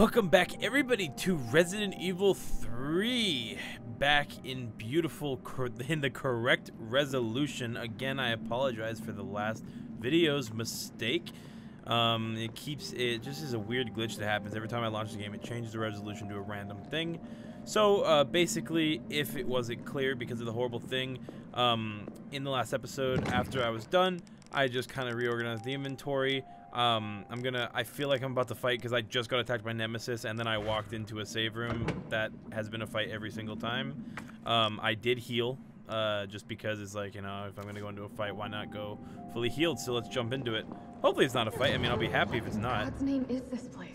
Welcome back, everybody, to Resident Evil 3. Back in beautiful, in the correct resolution. Again, I apologize for the last video's mistake. Um, it keeps, it just is a weird glitch that happens every time I launch the game. It changes the resolution to a random thing. So, uh, basically, if it wasn't clear because of the horrible thing, um, in the last episode, after I was done, I just kind of reorganized the inventory. Um, I'm gonna, I feel like I'm about to fight because I just got attacked by Nemesis and then I walked into a save room that has been a fight every single time. Um, I did heal, uh, just because it's like, you know, if I'm gonna go into a fight, why not go fully healed? So let's jump into it. Hopefully it's not a fight. I mean, I'll be happy if it's not. God's name is this place?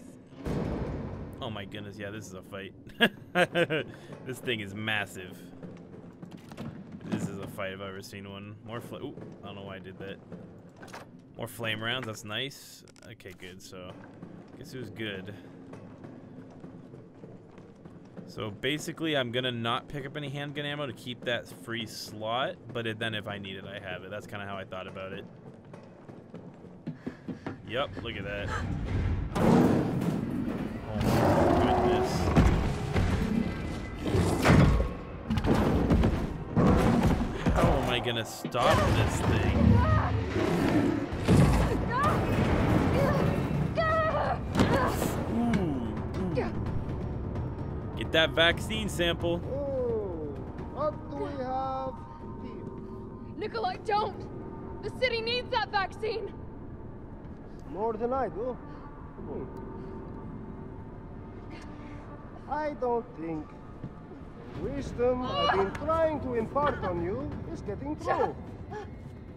Oh my goodness, yeah, this is a fight. this thing is massive. This is a fight if I've ever seen one. More fl- Ooh, I don't know why I did that. More flame rounds, that's nice. Okay, good, so I guess it was good. So basically, I'm gonna not pick up any handgun ammo to keep that free slot, but then if I need it, I have it. That's kind of how I thought about it. Yep, look at that. Oh my goodness. How am I gonna stop this thing? That vaccine sample. Oh, what do we have here? Nikolai, don't! The city needs that vaccine! More than I do. Hmm. I don't think the wisdom I've been trying to impart on you is getting through.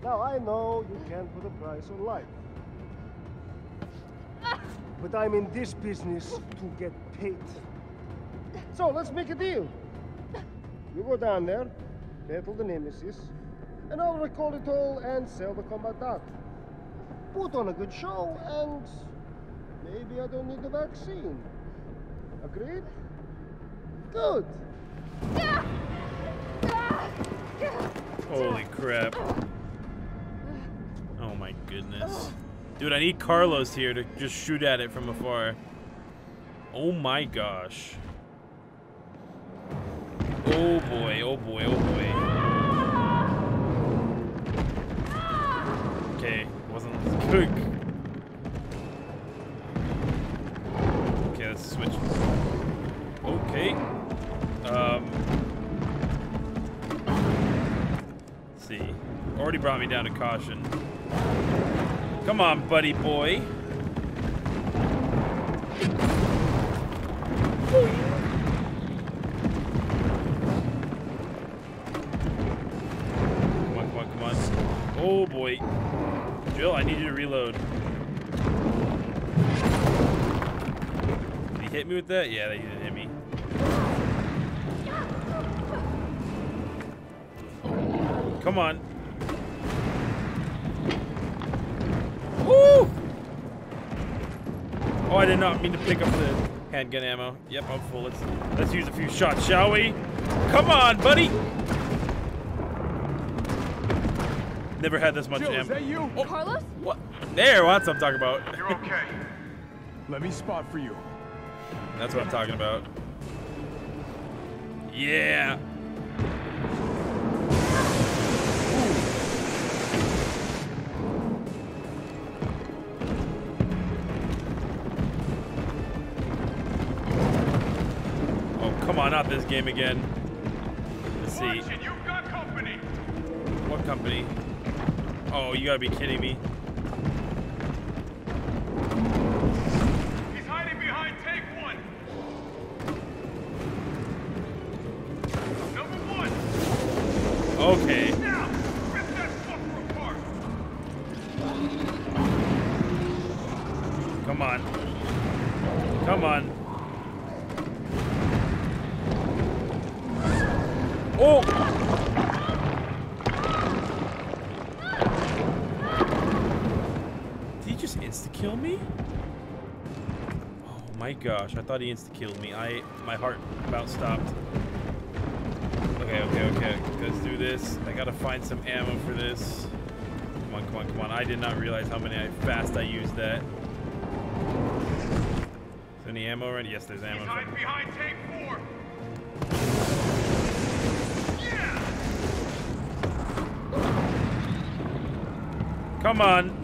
Now I know you can't put a price on life. But I'm in this business to get paid. So let's make a deal. You go down there, battle the Nemesis, and I'll recall it all and sell the combat art. Put on a good show, and maybe I don't need the vaccine. Agreed? Good. Holy crap. Oh my goodness. Dude, I need Carlos here to just shoot at it from afar. Oh my gosh. Oh boy, oh boy, oh boy. Okay, wasn't good. Okay, let's switch. Okay. Um. Let's see. Already brought me down to caution. Come on, buddy boy. Oh boy. Jill, I need you to reload. Did he hit me with that? Yeah, he didn't hit me. Come on. Woo! Oh, I did not mean to pick up the handgun ammo. Yep, I'm full. Let's let's use a few shots, shall we? Come on, buddy. Never had this much Jill, ammo. is that you? Oh, Carlos? what? There, well, that's what I'm talking about. You're okay. Let me spot for you. That's what I'm talking about. Yeah. Oh, come on, not this game again. Let's see. Watch it, you've got company. What company? Oh, you gotta be kidding me. Just insta-kill me? Oh my gosh, I thought he insta-killed me. I, my heart about stopped. Okay, okay, okay. Let's do this. I gotta find some ammo for this. Come on, come on, come on. I did not realize how many I, fast I used that. Any ammo around? Yes, there's ammo. From- behind tank four. Yeah! Come on.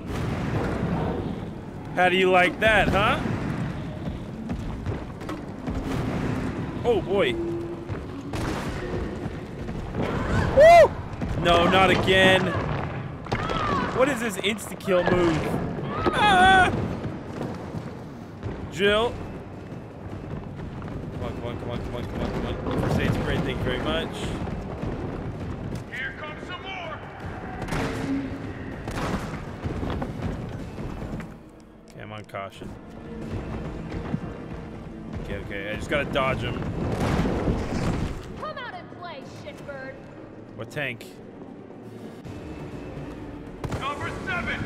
How do you like that, huh? Oh boy. Woo! No, not again. What is this insta kill move? Ah! Jill. Come on, come on, come on, come on, come on, come on. First aid spray, thank you very much. On caution. Okay, okay, I just gotta dodge him. Come out and play, shitbird. What tank? Number seven.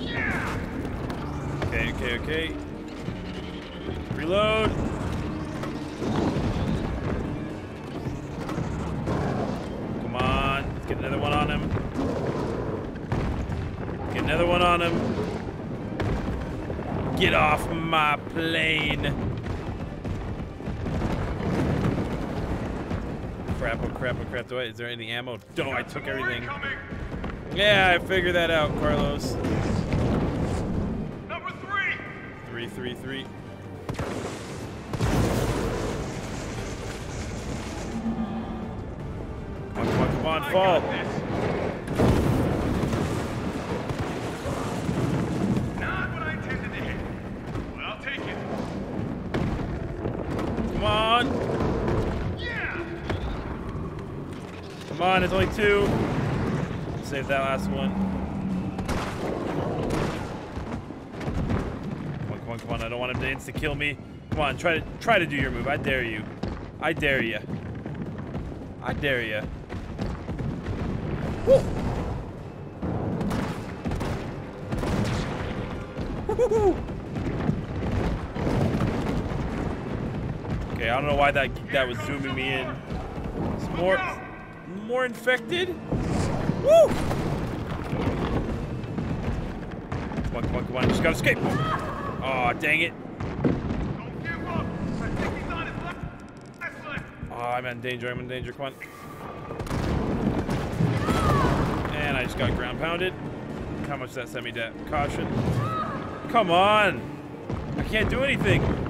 Yeah! Okay, okay, okay. Reload. Come on. Let's get another one on him. Get another one on him. Get off my plane. Crap, oh crap, oh crap. Do I, is there any ammo? No, I took everything. Yeah, I figured that out, Carlos. Number three. Three, three, three. Come on, come on, come on, fall. got this. Not what I intended to hit. But I'll take it. Come on. Yeah! Come on, it's only two. Save that last one. Come on, come on, come on. I don't want him to insta kill me. Come on, try to try to do your move. I dare you. I dare you. I dare you. Woo! Woo-hoo-hoo. Okay, I don't know why that that was zooming me in. It's more more infected. Woo! Come on, come on, come on. Just gotta escape. Oh, dang it. Oh, I'm in danger. I'm in danger. Come on. And I just got ground pounded. How much does that send me to? Caution. Come on. I can't do anything.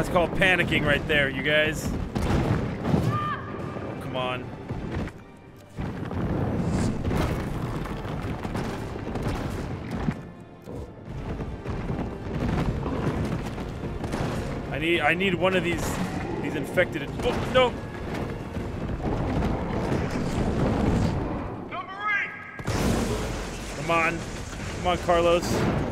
That's called panicking right there, you guys. Oh, come on. I need I need one of these these infected. Oh no! Come on, come on, Carlos.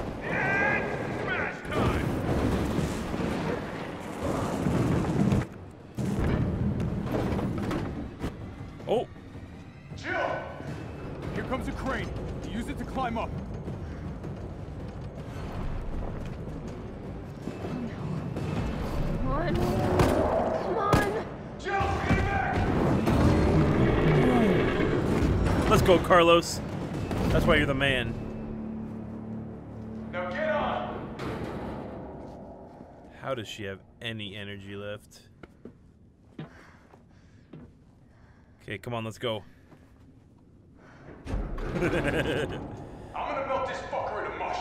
Let's go, Carlos. That's why you're the man. Now get on. How does she have any energy left? Okay, come on, let's go. I'm gonna melt this fucker into mush.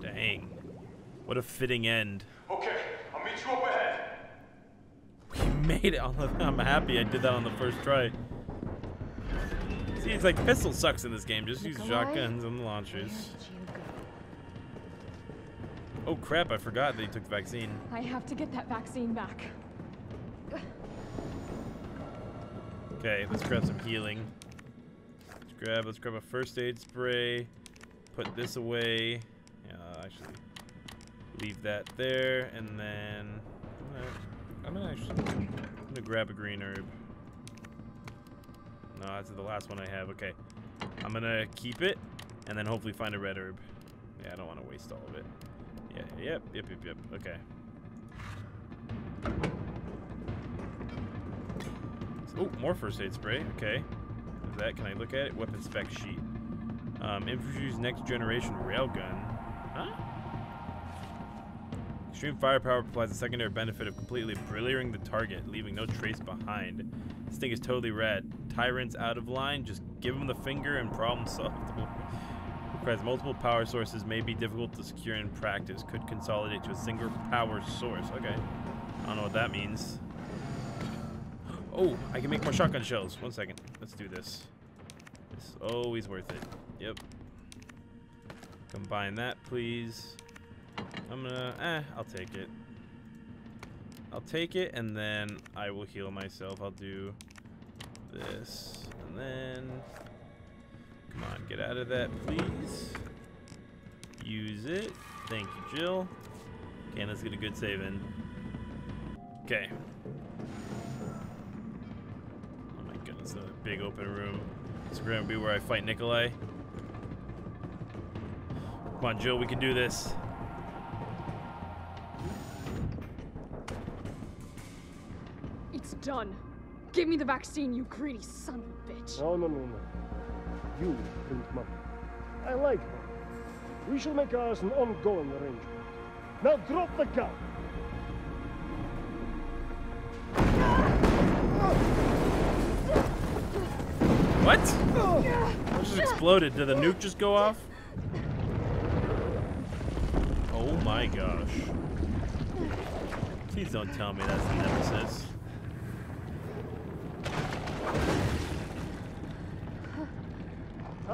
Dang. What a fitting end. Okay, I'll meet you up ahead. We made it I'm happy I did that on the first try. See, it's like pistol sucks in this game. Just use shotguns and launchers. Where'd you go? Oh crap, I forgot that he took the vaccine. I have to get that vaccine back. Okay, let's grab some healing. Let's grab let's grab a first aid spray. Put this away. Yeah, actually leave that there and then I'm gonna, I'm gonna actually I'm gonna grab a green herb. No, that's the last one I have. Okay. I'm gonna keep it and then hopefully find a red herb. Yeah, I don't want to waste all of it. Yeah, yep, yep, yep, yep. Okay. Oh, more first aid spray. Okay. That? Can I look at it? Weapon spec sheet. Um, infantry's next generation railgun. Extreme firepower provides a secondary benefit of completely obliterating the target, leaving no trace behind. This thing is totally rad. Tyrants out of line, just give them the finger and problem solved. Requires multiple power sources, may be difficult to secure in practice. Could consolidate to a single power source. Okay. I don't know what that means. Oh, I can make more shotgun shells. One second. Let's do this. It's always worth it. Yep. Combine that, please. I'm gonna, eh, I'll take it. I'll take it, and then I will heal myself. I'll do this, and then, come on, get out of that, please. Use it. Thank you, Jill. Okay, let's get a good save in. Okay. Oh my goodness, a big open room. This is gonna be where I fight Nikolai. Come on, Jill, we can do this. Done. Give me the vaccine, you greedy son of a bitch. No, no, no, no. You print money. I like money. We shall make ours an ongoing arrangement. Now drop the gun. What? What just exploded? Did the nuke just go off? Oh my gosh. Please don't tell me that's the nemesis.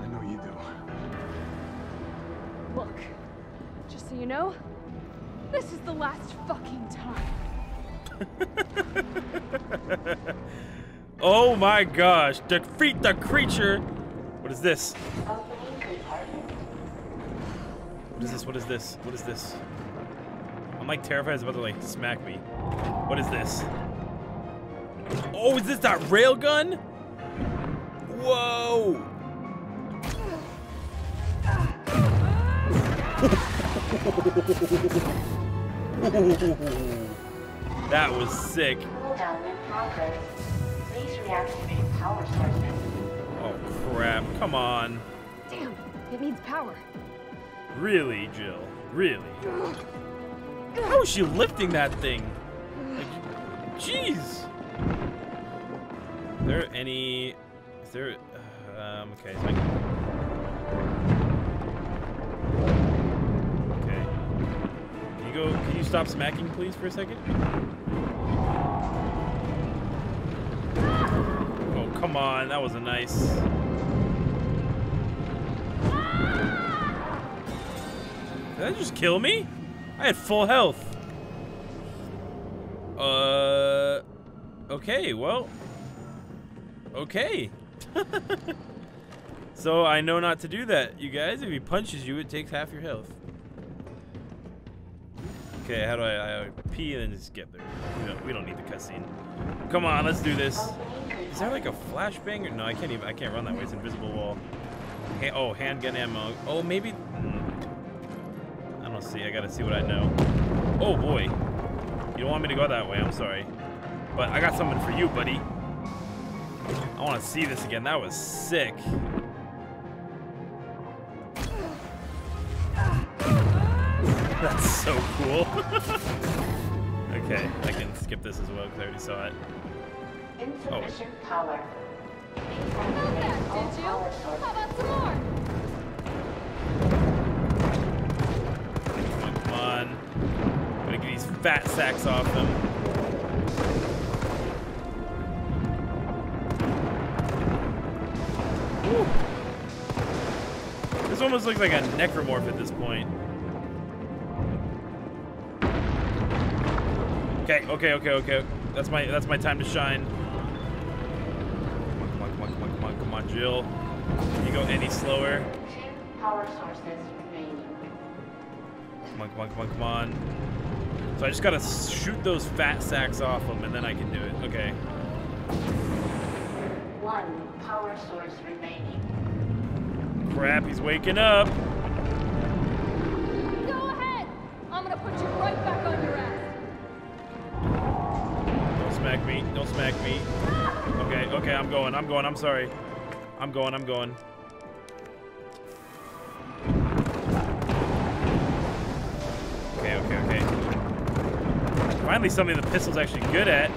I know you do. Look, just so you know, this is the last fucking time. Oh my gosh. Defeat the creature. What is this? What is this? What is this? What is this? I'm like terrified it's about to like smack me. What is this? Oh, is this that railgun? Whoa! That was sick. Cooldown in progress. Please reactivate power sources. Oh crap, come on. Damn, it needs power. Really, Jill? Really? How is she lifting that thing? Like, jeez. Is there any? Is there? Uh, um. Okay. so I- Okay. You go? Can you stop smacking, please, for a second? Oh, come on. That was a nice. Did that just kill me? I had full health. Uh. Okay, well. Okay. so I know not to do that, you guys. If he punches you, it takes half your health. Okay, how do I, I pee and then just get there? We don't, we don't need the cutscene. Come on, let's do this. Is there like a flashbang? Or, no, I can't even. I can't run that way. It's invisible wall. Ha oh, handgun ammo. Oh, maybe. hmm. I don't see. I gotta see what I know. Oh boy. You don't want me to go that way. I'm sorry. But I got something for you, buddy. I want to see this again. That was sick. So cool. okay, I can skip this as well because I already saw it. Oh. Insufficient power. Please Found activate that, all did you? How about some more? Come on. Gotta get these fat sacks off them. This almost looks like a necromorph at this point. Okay, okay, okay, okay. That's my that's my time to shine. Come on, come on, come on, come on, come on, Jill. Can you go any slower? Two power sources remaining. Come on, come on, come on, come on. So I just gotta shoot those fat sacks off them, and then I can do it. Okay. One power source remaining. Crap, he's waking up. Go ahead! I'm gonna put you right back smack me. Don't smack me. Okay, okay, I'm going. I'm going. I'm sorry. I'm going. I'm going. Okay, okay, okay. Finally, something the pistol's actually good at.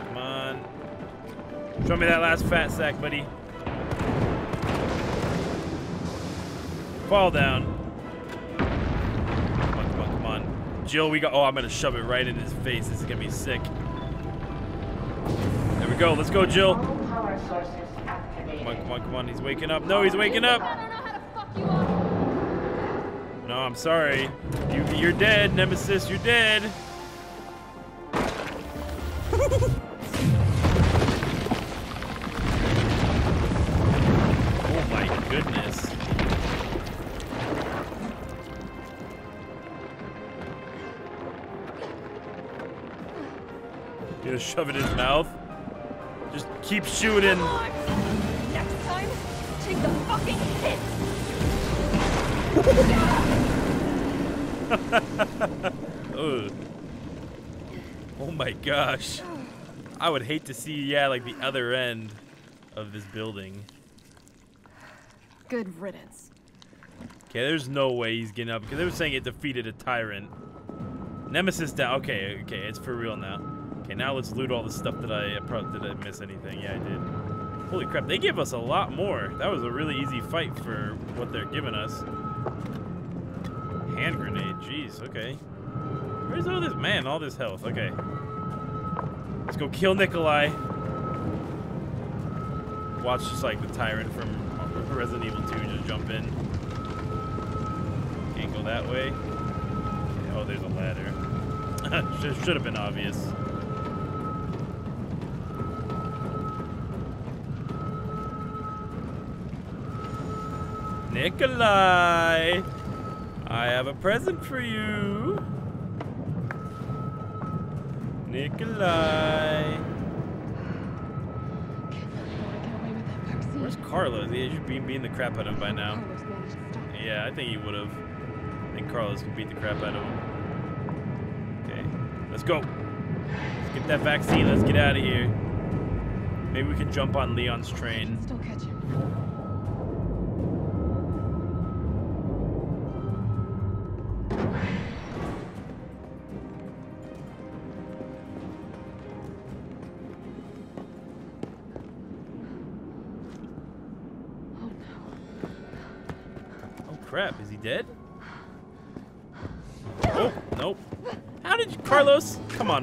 Come on. Show me that last fat sack, buddy. Fall down. Jill, we got. Oh, I'm gonna shove it right in his face. This is gonna be sick. There we go. Let's go, Jill. All power sources activated. Come on, come on, come on. He's waking up. No, he's waking up. I don't know how to fuck you up. No, I'm sorry. You, you're dead, Nemesis. You're dead. oh my goodness. Gonna shove it in his mouth? Just keep shooting. Next time, take the fucking hit. Oh my gosh. I would hate to see, yeah, like the other end of this building. Good riddance. Okay, there's no way he's getting up because they were saying it defeated a tyrant. Nemesis down. Okay, okay, it's for real now. Okay, now let's loot all the stuff that I uh, pro- did. I miss anything? Yeah, I did. Holy crap, they give us a lot more. That was a really easy fight for what they're giving us. Hand grenade. Jeez. Okay. Where's all this man? All this health. Okay. Let's go kill Nikolai. Watch just like the tyrant from Resident Evil 2 just jump in. Can't go that way. Oh, there's a ladder. should have been obvious. Nikolai! I have a present for you. Nikolai. Where's Carlos? He should be beating the crap out of him by now. Yeah, I think he would have. I think Carlos can beat the crap out of him. Okay, let's go. Let's get that vaccine. Let's get out of here. Maybe we can jump on Leon's train. Still catch him.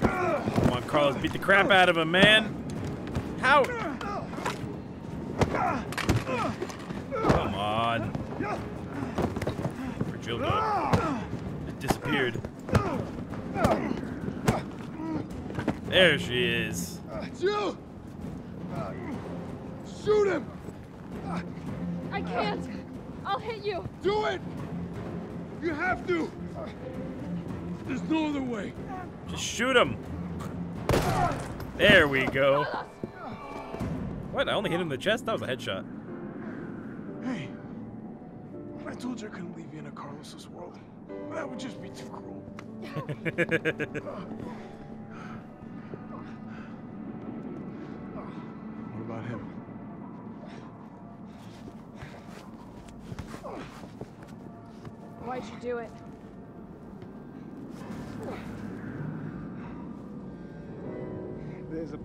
Come on, Carlos, beat the crap out of him, man. How? Come on. Where'd Jill go? It disappeared. There she is. Jill! Shoot him! I can't. I'll hit you. Do it! You have to! There's no other way. Just shoot him. There we go. What? I only hit him in the chest? That was a headshot. Hey, I told you I couldn't leave you in a Carlos's world. That would just be too cruel. what about him? Why'd you do it?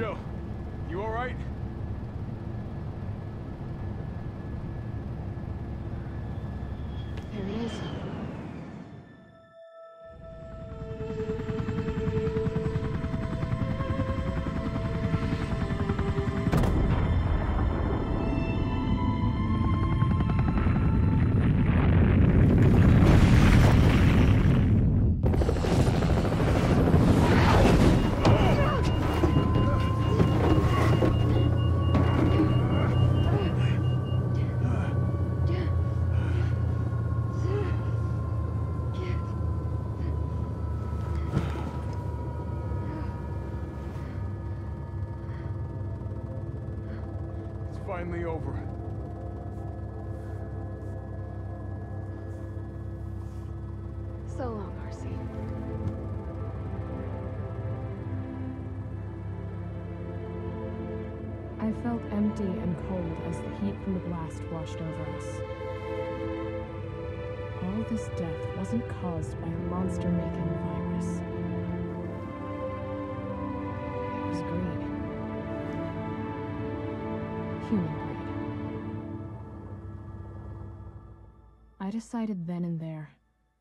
work. Finally over. So long, Marcy. I felt empty and cold as the heat from the blast washed over us. All this death wasn't caused by a monster making virus. Human. I decided then and there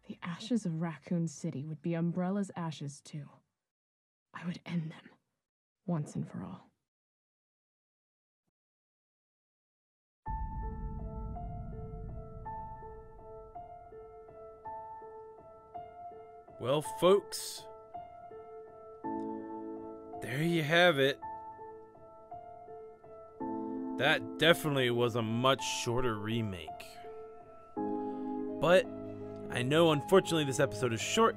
the ashes of Raccoon City would be Umbrella's ashes too. I would end them, once and for all. Well, folks, there you have it. That definitely was a much shorter remake. But I know, unfortunately, this episode is short.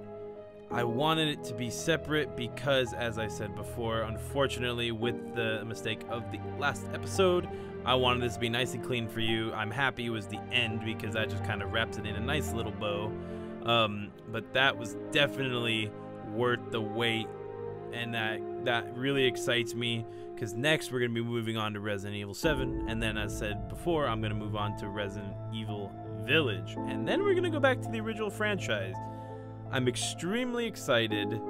I wanted it to be separate because, as I said before, unfortunately, with the mistake of the last episode, I wanted this to be nice and clean for you. I'm happy it was the end because that just kind of wraps it in a nice little bow. Um, but that was definitely worth the wait, and that that really excites me because next we're gonna be moving on to Resident Evil 7, and then as I said before, I'm gonna move on to Resident Evil Village, and then we're gonna go back to the original franchise. I'm extremely excited.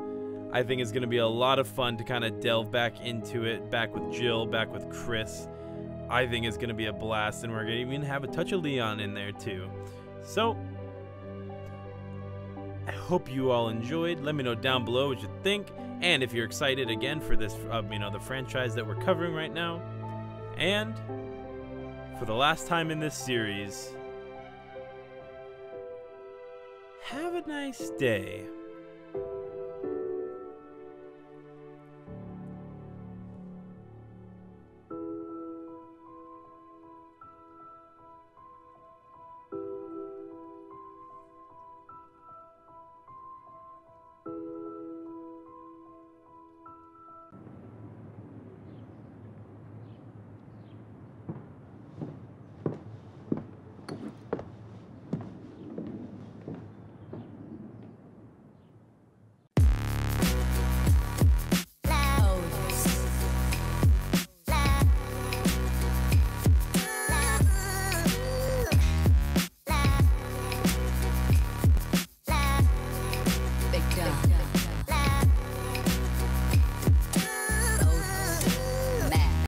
I think it's gonna be a lot of fun to kind of delve back into it, back with Jill, back with Chris. I think it's gonna be a blast, and we're gonna even have a touch of Leon in there too. So I hope you all enjoyed. Let me know down below what you think, and if you're excited again for this, uh, you know, the franchise that we're covering right now. And for the last time in this series, have a nice day.